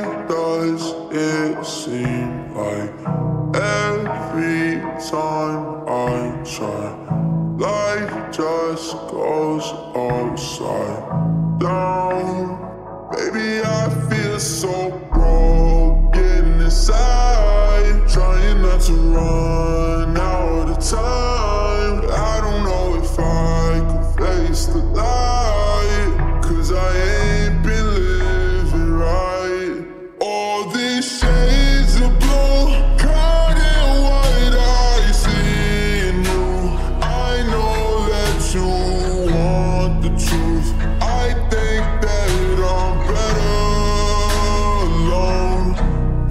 Does it seem like every time I try, life just goes upside truth. I think that I'm better alone.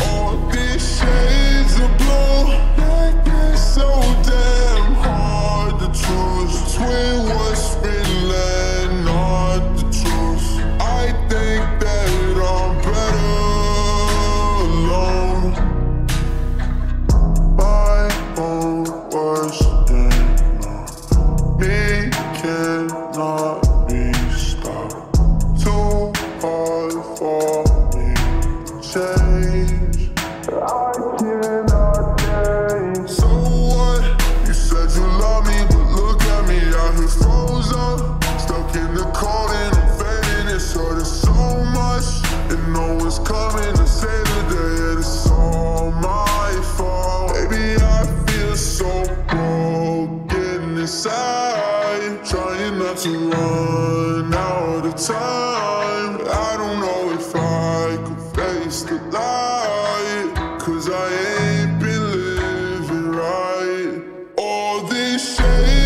All these shades of blue, make it so damn hard to choose between what's real and not the truth. I think that I'm better alone. My was coming to save the day, and it's all my fault. Baby, I feel so broken inside. Trying not to run out of time. I don't know if I could face the light, cause I ain't been living right. All this shame.